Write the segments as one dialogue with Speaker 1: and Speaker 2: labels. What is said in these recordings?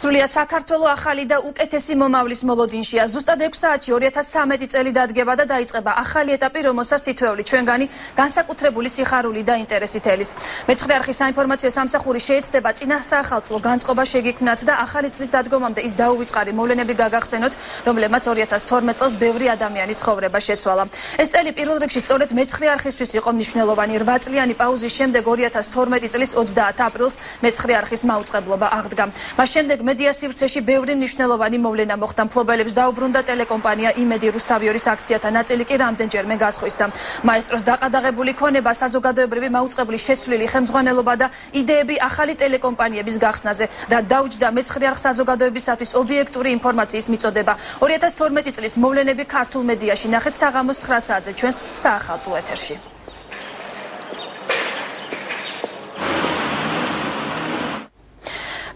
Speaker 1: სრულიად საქართველო ახალი და უკეთესი მომავლის მოლოდინშია. ზუსტად 6 საათში 2013 წელი დადგება და დაიწყება ახალი ეტაპი, რომელსაც თითოეული ჩვენგანი განსაკუთრებული სიხარული და ინტერესით ელის. მეცხრე არხის საინფორმაციო სამსახური შეეცდება წინა საახალწლო განწყობა შეგიქმნათ და ახალი წლის დადგომამდე ის დაუვიწყარი მოვლენები გაგახსენოთ, რომლებმაც 2012 წელს ბევრი ადამიანის ცხოვრება შეცვალა. ეს წელი პირველ რიგში სწორედ მეცხრე არხისთვის იყო მნიშვნელოვანი. 8 წლიანი პაუზის შემდეგ 2012 წლის 30 აპრილს მეცხრე არხის მაუწყებლობა აღდგა. მას შემდეგ მედია სივრცეში ბევრი მნიშვნელოვანი მოვლენა მოხდა. მფლობელებს დაუბრუნდა ტელეკომპანია იმედი რუსთავიორის აქციათა ნაწილი კი რამდენჯერმე გასხვისდა. მაესტროს დაყადაღებული ქონება საზოგადოებრივი მაუწყებლის შეცვლილი ხელმძღვანელობა და იდეები ახალი ტელეკომპანიების გახსნაზე, რა დაუჯდა მეცხრე არხ საზოგადოებისათვის ობიექტური ინფორმაციის მიწოდება. 2012 წლის მოვლენები ქართულ მედიაში ნახეთ საღამოს 9 საათზე ჩვენს საახალწლო ეთერში.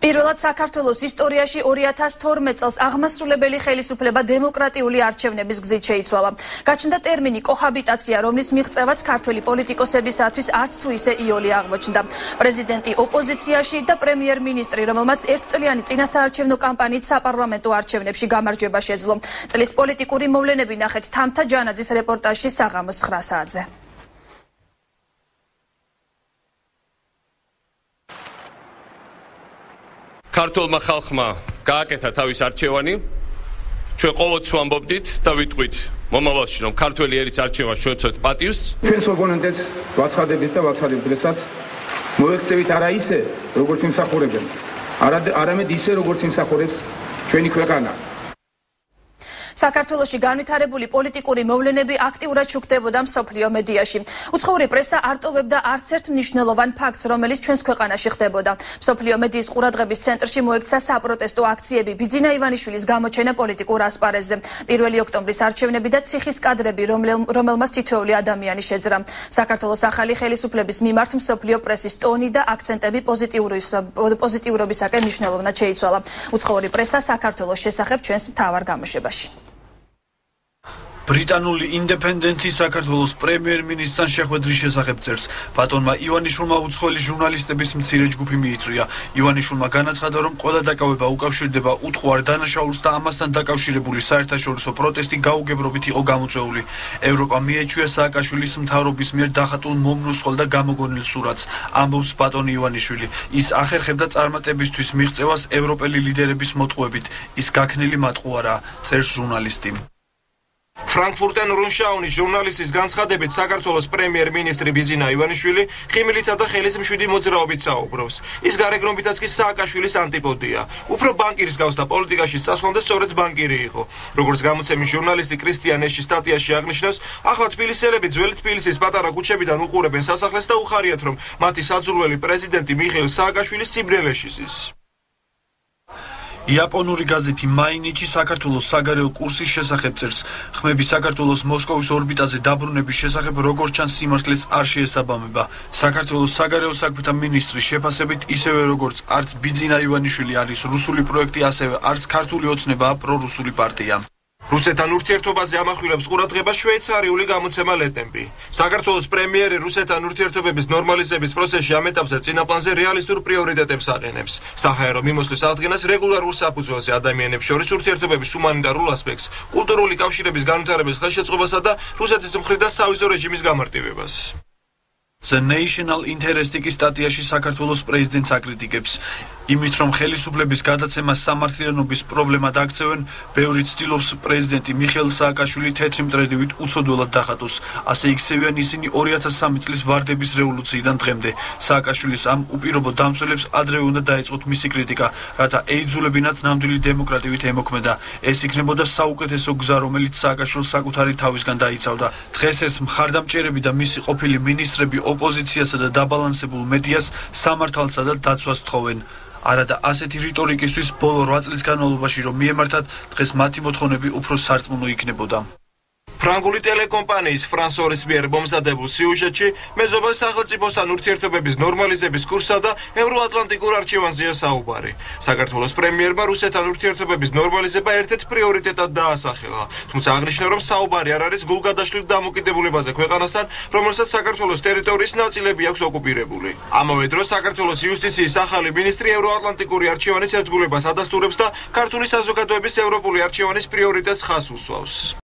Speaker 1: პირველად საქართველოს ისტორიაში 2012 წელს აღმასრულებელი ხელისუფლება დემოკრატიული არჩევნების გზით შეიცვალა. გაჩნდა ტერმინი კოჰაბიტაცია, რომლის მიღწევაც ქართველი პოლიტიკოსებისათვის არც თუ ისე იოლი აღმოჩნდა. პრეზიდენტი ოპოზიციაში და პრემიერ-მინისტრი, რომელმაც ერთწლიანი წინასაარჩევნო კამპანიით საპარლამენტო არჩევნებში გამარჯვება შეძლო. წლის პოლიტიკური მოვლენები ნახეთ თამთა ჯანაძის რეპორტაჟში საღამოს 9 საათზე.
Speaker 2: ქართულმა ხალხმა გააკეთა თავის არჩევანი. ჩვენ ყოველთვის ვამბობდით და ვიტყვით მომავალში რომ ქართველი ერის არჩევა შეეცოთ პატივს.
Speaker 3: ჩვენს ოპონენტებს ვაცხადებით და ვაცხადებ დღესაც მოექცევით არა ისე როგორც იმსახურებენ. არამედ ისე როგორც იმსახურებს ჩვენი ქვეყანა.
Speaker 1: საქართველოსი განვითარებული პოლიტიკური მოვლენები აქტიურად შუქდებოდა მსოფლიო მედიაში. უცხოური პრესა არტოვებდა არც ერთ მნიშვნელოვან ფაქტს, რომელიც ჩვენს ქვეყანაში ხდებოდა. მსოფლიო მედიის ყურადღების ცენტრში მოექცა საპროტესტო აქციები ბიძინა ივანიშვილის გამოჩენა პოლიტიკურ ასპარეზზე. 1 ოქტომბრის არჩევნები და ციხის კადრები, რომელმაც თითოეული ადამიანი შეძრა. საქართველოს ახალი ხელისუფლების მიმართ მსოფლიო პრესის ტონი და აქცენტები პოზიტიურობისაკენ მნიშვნელოვნად შეიცვალა. უცხოური პრესა საქართველოს შესახებ ჩვენს მთავარ გამოშვებაში.
Speaker 4: ბრიტანული ინდეპენდენტი საქართველოს პრემიერ-მინისტრთან შეხვედრის შესახებ წერს. ბატონმა ივანიშვილმა უცხოელი ჟურნალისტების მცირე ჯგუფი მიიწვია. ივანიშვილმა განაცხადა, რომ ყველა დაკავება უკავშირდება უთხოვარ დანაშაულს და ამასთან დაკავშირებული საერთაშორისო პროტესტი გაუგებრობით იყო გამოწვეული. ევროპა მიეჩვია სააკაშვილის მთავრობის მიერ დახატულ მომნოსხოლ და გამოგონილ სურათს. ამბობს ბატონი ივანიშვილი. ის ახერხებდა წარმატებისთვის მიღწევას ევროპელი ლიდერების მოტყუებით. ის გაქნილი მატყუარა, წერს ჟურნალისტი.
Speaker 5: ფრანკფურტენ რუნშაუნის ჟურნალისტის განცხადებით საქართველოს პრემიერ-მინისტრი ბიზინა ივანიშვილი ხიმილითა და ხელის მშვიდი მოძრაობით საუბრობს. ის გარეგნობითაც კი სააკაშვილის ანტიპოდია. უფრო ბანკირის გავს და პოლიტიკაში წასვლამდე სწორედ ბანკირი იყო. როგორც გამოცემის ჟურნალისტი კრისტიან ეში სტატიაში აღნიშნავს, ახლა თბილისელები ძველი თბილისის პატარა ქუჩებიდან უყურებენ სასახლეს და უხარიათ, რომ მათი საძულველი პრეზიდენტი მიხეილ სააკაშვილი სიბრელეში ზის.
Speaker 4: იაპონური გაზეთი მაინიჩი საქართველოს საგარეო კურსის შესახებ წერს. ხმები საქართველოს მოსკოვის ორბიტაზე დაბრუნების შესახებ როგორც ჩანს სიმართლეს არ შეესაბამება. საქართველოს საგარეო საქმეთა მინისტრის შეფასებით ისევე როგორც არც ბიძინა ივანიშვილი არის რუსული პროექტი, ასევე არც ქართული ოცნებაა პრორუსული პარტია.
Speaker 5: რუსეთთან ურთიერთობაზე ამახვილებს ყურადღება შვეიცარიული გამოცემა ლეტემპი. საქართველოს პრემიერი რუსეთთან ურთიერთობების ნორმალიზების პროცესში ამ ეტაპზე წინაპლანზე რეალისტურ პრიორიტეტებს აყენებს. საჰაერო მიმოსვლის აღდგენას რეგულარულ საფუძველზე ადამიანებს შორის ურთიერთობების ჰუმანიტარულ ასპექტს, კულტურული კავშირების განვითარების ხელშეწყობასა და რუსეთის მხრიდან სავიზო რეჟიმის გამარტივებას.
Speaker 4: The National Interest-ი სტატიაში საქართველოს პრეზიდენტს აკრიტიკებს. იმით რომ ხელისუფლების გადაცემა სამართლიანობის პრობლემად აქცევენ, ბევრი ცდილობს პრეზიდენტი მიხეილ სააკაშვილი თეთრი მტრედივით უცოდველად დახატოს. ასე იქცევიან ისინი 2003 წლის ვარდების რევოლუციიდან დღემდე. სააკაშვილის ამ უპირობო დამცველებს ადრევე უნდა დაეწყოთ მისი კრიტიკა, რათა ეიძულებინათ ნამდვილი დემოკრატივით ემოქმედა. ეს იქნებოდა საუკეთესო გზა, რომელიც სააკაშვილს საკუთარი თავისგან დაიცავდა. დღეს ეს მხარდამჭერები და მისი ყოფილი მინისტრები ოპოზიციასა და დაბალანსებულ მედიას სამართალსა და დაცვას თხოვენ. არადა ასეთი რიტორიკისთვის ბოლო 8 წლის განმავლობაში რომ მიემართათ დღეს მათი მოთხოვნები უფრო სარწმუნო იქნებოდა
Speaker 5: ფრანგული ტელეკომპანიის ფრანსორის მიერ მომზადებულ სიუჟეტში მეზობა სახელმწიფოსთან ურთიერთობების ნორმალიზების კურსსა და ევროატლანტიკურ არჩევანზეა საუბარი. საქართველოს პრემიერმა რუსეთთან ურთიერთობების ნორმალიზება ერთ-ერთ პრიორიტეტად დაასახელა. თუმცა აღნიშნა, რომ საუბარი არ არის გულგადაშლილ დამოკიდებულებაზე ქვეყანასთან, რომელსაც საქართველოს ტერიტორიის ნაწილები აქვს ოკუპირებული. ამავე დროს საქართველოს იუსტიციის ახალი მინისტრი ევროატლანტიკური არჩევანის ერთგულებას ადასტურებს და ქართული საზოგადოების ევროპული არჩევანის პრიორიტეტს ხაზს უსვავს.